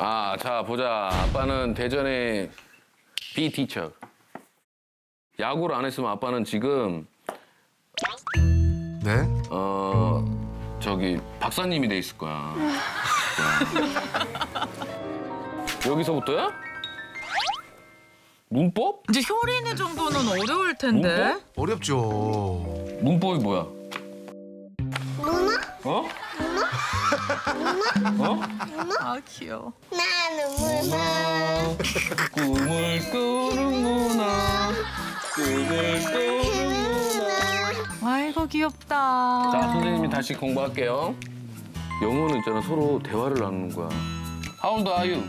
아, 자, 보자. 아빠는 대전의 B 티처. 야구를 안 했으면 아빠는 지금, 네? 어, 저기, 박사님이 돼 있을 거야. 야. 여기서부터야? 문법? 이제 효린이 정도는 어려울 텐데. 문법? 어렵죠. 문법이 뭐야? 어? 어? 아 귀여워. 나는 문어 꿈을 꾸는구나. 꿈을 꾸는구나. 아이고 귀엽다. 자, 선생님이 다시 공부할게요. 영어는 있잖아, 서로 대화를 나누는 거야. How old are you?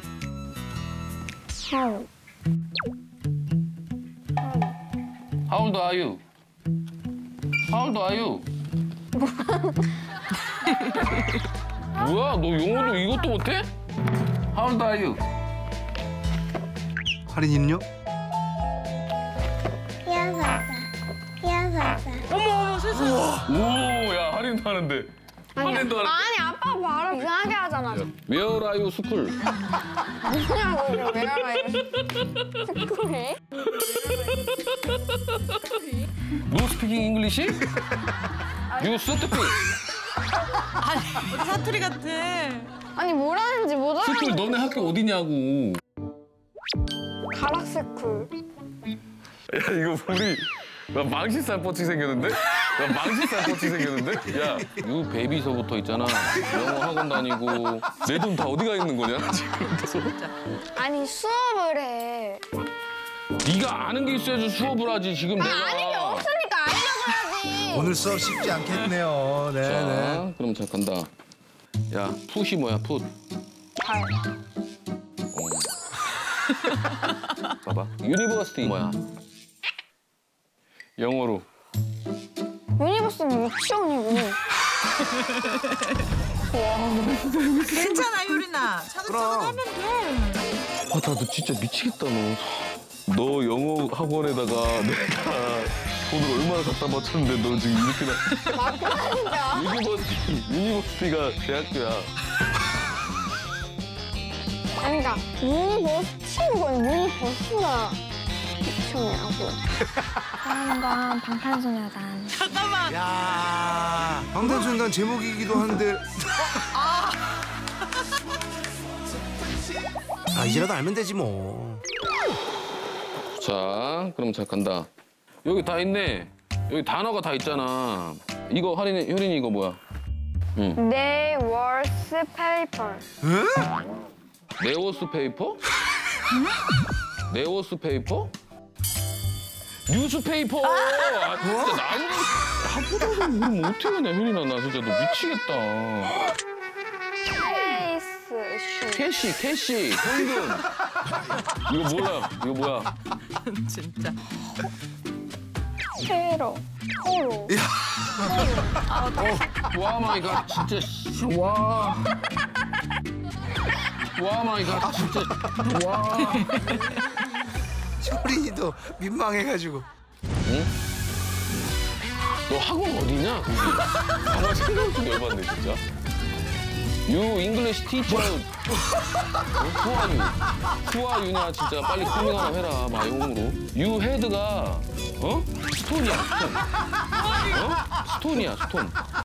How old are you? How old are you? 뭐야, 너 영어도 이것도 못해? How old are you? 할인이는요? 여섯 살 여섯 살 어머 어머 세상에. 오, 야, 할인도 하는데. 할인도 하는데. 아니 아빠 말을 이상하게 하잖아 Where are you school? 뭐냐고 이거 왜 알아요 스쿨에 No speaking English? You stupid. 어디 사투리 같아. 아니 뭐라는지 what school 알아 너네 학교 어디냐고. 가락 school 야 이거 우리 나 망신살 뻗치 생겼는데? 나 망신살 뻗치 생겼는데? 야, you baby서부터 있잖아. 영어 학원 다니고 내 돈 다 어디가 있는 거냐 지금부터. 아니 수업을 해 네가 아는 게 있어야지 수업을 하지 지금 내가. 오늘 수업 쉽지 않겠네요. 네, 네. 자, 그럼 자 간다. 야, foot이 뭐야 foot? 발 어. 봐봐. university 뭐야? 영어로. universe는 유치원이고 괜찮아 효린아. 차근차근 하면 돼. 아, 나너 진짜 미치겠다, 너. 너 영어 학원에다가 내가 돈을 얼마나 갖다 바쳤는데 너 지금 이렇게 나. 맞다 university, university가 대학교야. 아니 그러니까 university는 universe가 유치원이라고 그런 건 방탄소년단 잠깐만. 야 방탄소년단 제목이기도 한데. 아 이제라도 알면 되지 뭐. 자, 그럼 자 간다. 여기 다 있네. 여기 단어가 다 있잖아. 이거 하린, 효린이 이거 뭐야? 네월스 paper 응? 네오스 paper? 네오스 paper? Newspaper! 아, 진짜 나는 나보다도 모르면 어떻게 하냐, 효린아. 나 진짜 너 미치겠다. 슈 캐시, 캐시, 현금. 이거 뭐야? 이거 뭐야? 진짜. 페로 포로 와 마이 갓, 진짜. 씨, 와. 와 마이 갓, 진짜. 와. 효린이도 민망해가지고. 너 학원 어디냐? 아마 생각 좀 열받네, 진짜. 유 잉글리시 티처. 후아유. 후아유냐 진짜 빨리 coming 하나 해라 마용으로. You head가 어? Stone이야 stone. 어? Stone이야 stone